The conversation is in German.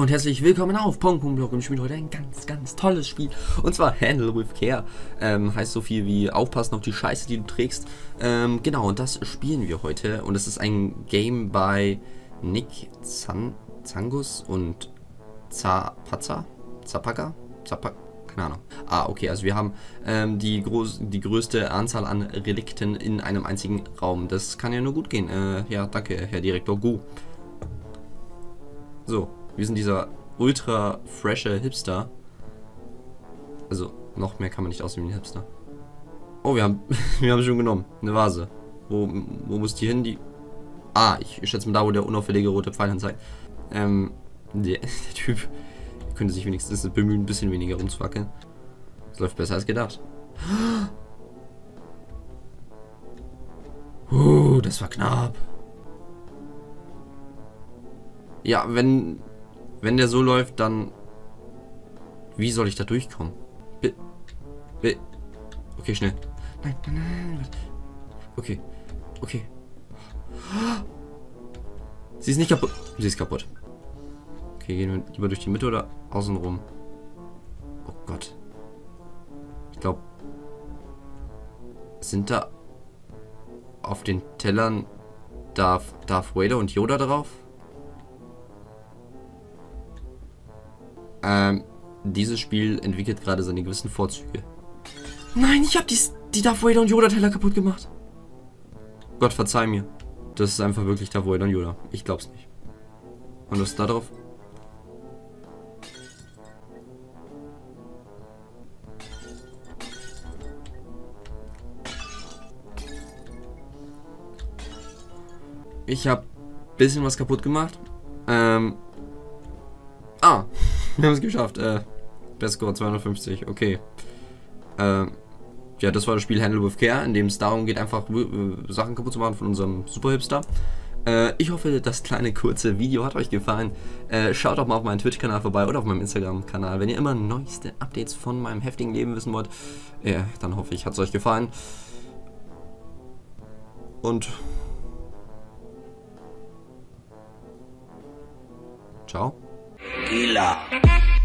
und herzlich willkommen auf Pong Block und ich spiele heute ein ganz, ganz tolles Spiel. Und zwar Handle with Care. Ähm, heißt so viel wie aufpassen auf die Scheiße, die du trägst. Ähm, genau, und das spielen wir heute. Und es ist ein Game bei Nick Zan Zangus und Zapazza? Zapaga? Zapaga? Keine Ahnung. Ah, okay, also wir haben ähm, die, groß, die größte Anzahl an Relikten in einem einzigen Raum. Das kann ja nur gut gehen. Äh, ja, danke, Herr Direktor Gu. So, wir sind dieser ultra freshe Hipster. Also, noch mehr kann man nicht aussehen wie ein Hipster. Oh, wir haben, wir haben schon genommen. Eine Vase. Wo, wo muss die hin? Die. Ah, ich schätze mal da, wo der unauffällige rote Pfeil anzeigt. Ähm, der, der Typ könnte sich wenigstens bemühen, ein bisschen weniger rumzuwackeln. Das läuft besser als gedacht. Uh, das war knapp. Ja, wenn wenn der so läuft, dann wie soll ich da durchkommen? Bi Bi okay, schnell. Nein, nein, nein, nein. Okay. Okay. Sie ist nicht kaputt. Sie ist kaputt. Okay, gehen wir lieber durch die Mitte oder außen rum? Oh Gott. Ich glaube, sind da auf den Tellern Darth, Darth Vader und Yoda drauf? Ähm, dieses Spiel entwickelt gerade seine gewissen Vorzüge. Nein, ich habe die, die Darth Vader und Yoda Teller kaputt gemacht. Gott, verzeih mir. Das ist einfach wirklich Darth Vader und Yoda. Ich glaub's nicht. Und was ist da drauf? Ich habe bisschen was kaputt gemacht. Ähm. Wir haben es geschafft. Äh, Score 250, okay. Äh, ja, das war das Spiel Handle with Care, in dem es darum geht, einfach äh, Sachen kaputt zu machen von unserem Super-Hipster. Äh, ich hoffe, das kleine kurze Video hat euch gefallen. Äh, schaut doch mal auf meinen Twitch-Kanal vorbei oder auf meinem Instagram-Kanal. Wenn ihr immer neueste Updates von meinem heftigen Leben wissen wollt, äh, dann hoffe ich, hat es euch gefallen. Und ciao. tequila.